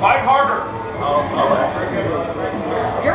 Fight harder! Oh, oh, that's right. You're